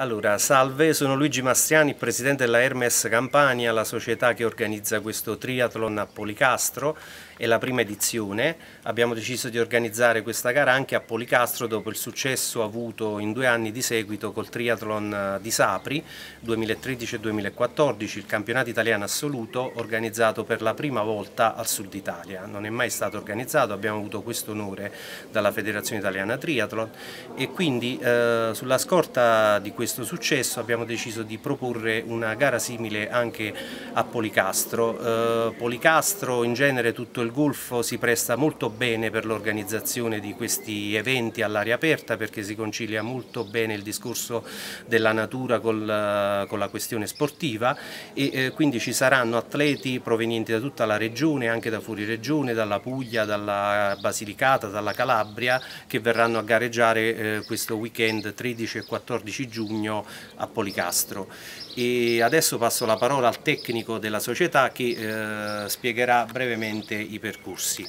Allora, salve, sono Luigi Mastriani, presidente della Hermes Campania, la società che organizza questo triathlon a Policastro, è la prima edizione. Abbiamo deciso di organizzare questa gara anche a Policastro dopo il successo avuto in due anni di seguito col triathlon di Sapri 2013 e 2014, il campionato italiano assoluto organizzato per la prima volta al sud Italia. Non è mai stato organizzato, abbiamo avuto questo onore dalla Federazione Italiana Triathlon e quindi eh, sulla scorta di questo questo successo abbiamo deciso di proporre una gara simile anche a Policastro. Eh, Policastro in genere tutto il Golfo si presta molto bene per l'organizzazione di questi eventi all'aria aperta perché si concilia molto bene il discorso della natura con la, con la questione sportiva e eh, quindi ci saranno atleti provenienti da tutta la regione, anche da fuori regione, dalla Puglia, dalla Basilicata, dalla Calabria che verranno a gareggiare eh, questo weekend 13 e 14 giugno giugno a Policastro. E adesso passo la parola al tecnico della società che eh, spiegherà brevemente i percorsi.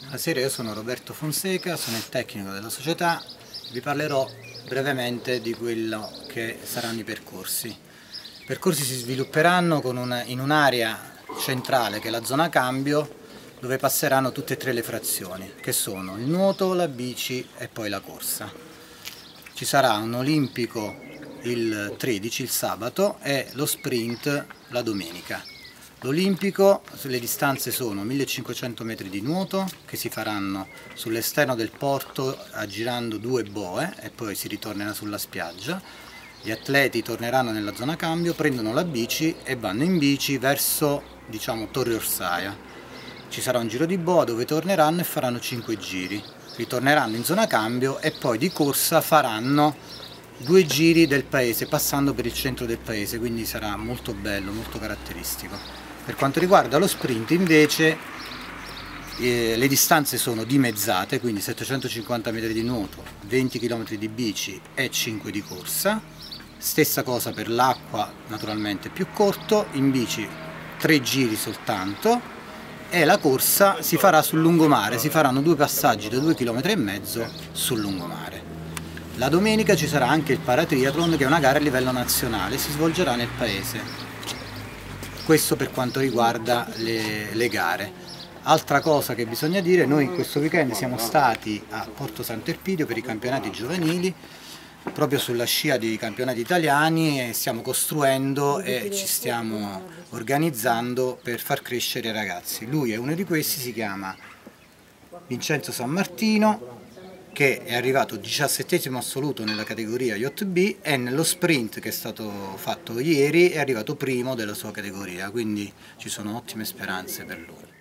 Buonasera, io sono Roberto Fonseca, sono il tecnico della società, vi parlerò brevemente di quello che saranno i percorsi. I percorsi si svilupperanno una, in un'area centrale che è la zona cambio dove passeranno tutte e tre le frazioni che sono il nuoto, la bici e poi la corsa. Ci sarà un olimpico il 13, il sabato, e lo sprint la domenica. L'Olimpico, le distanze sono 1500 metri di nuoto che si faranno sull'esterno del porto aggirando due boe e poi si ritornerà sulla spiaggia. Gli atleti torneranno nella zona cambio, prendono la bici e vanno in bici verso diciamo, Torre Orsaia. Ci sarà un giro di boa dove torneranno e faranno 5 giri. Ritorneranno in zona cambio e poi di corsa faranno due giri del paese passando per il centro del paese quindi sarà molto bello, molto caratteristico. Per quanto riguarda lo sprint invece eh, le distanze sono dimezzate quindi 750 metri di nuoto 20 km di bici e 5 di corsa. Stessa cosa per l'acqua naturalmente più corto in bici 3 giri soltanto e la corsa si farà sul lungomare si faranno due passaggi da 2 km e mezzo sul lungomare la domenica ci sarà anche il paratriathlon che è una gara a livello nazionale, si svolgerà nel paese. Questo per quanto riguarda le, le gare. Altra cosa che bisogna dire, noi questo weekend siamo stati a Porto Sant'Erpidio per i campionati giovanili, proprio sulla scia dei campionati italiani e stiamo costruendo e ci stiamo organizzando per far crescere i ragazzi. Lui è uno di questi, si chiama Vincenzo San Martino, che è arrivato 17 assoluto nella categoria Yacht B e nello sprint che è stato fatto ieri è arrivato primo della sua categoria, quindi ci sono ottime speranze per lui.